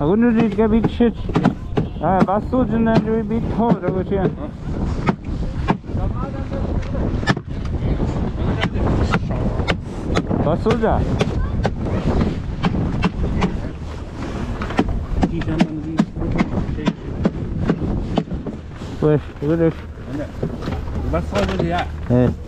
I wonder if it get big shit. Ah, bastard and then we big hole over here. Bastard. وش وش بس هذا اللي Hey.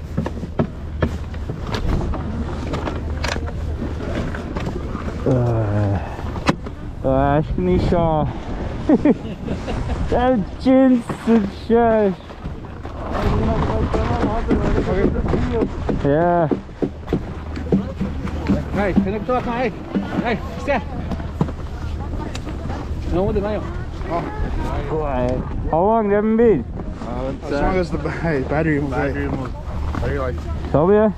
Aşkın inşallah. Sen cin sıçrar. Ya. Này, cái nước tốt này. Này. Nó có được này không? How long have you been? As long as the battery will battery will Very like Tabii ya.